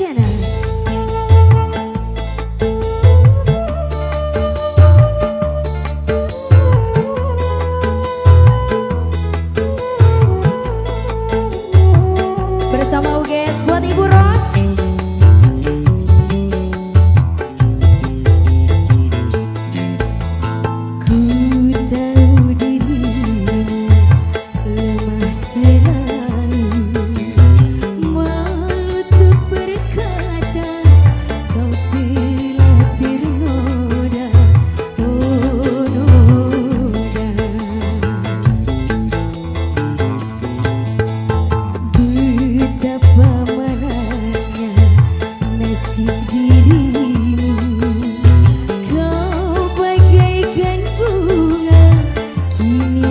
Channel.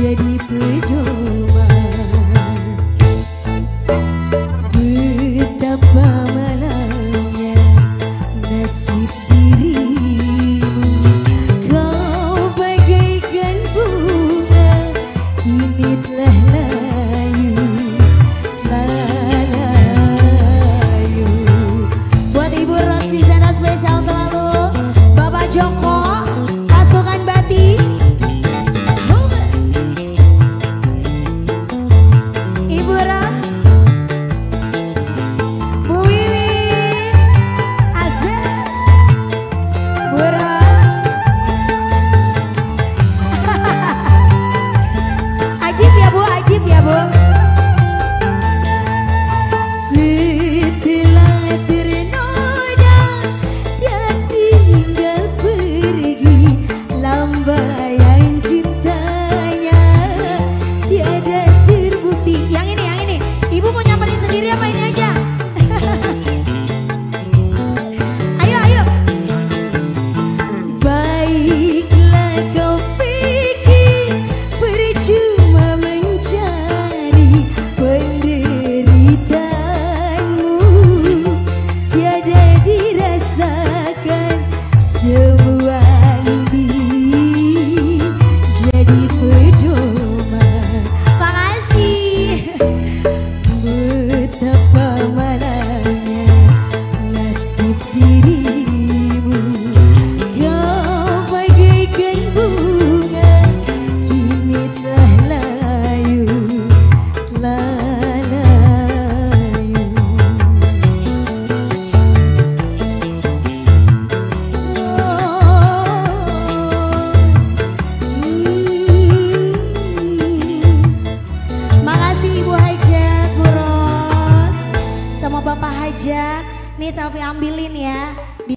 jadi pujung Iria mainegia ambilin ya.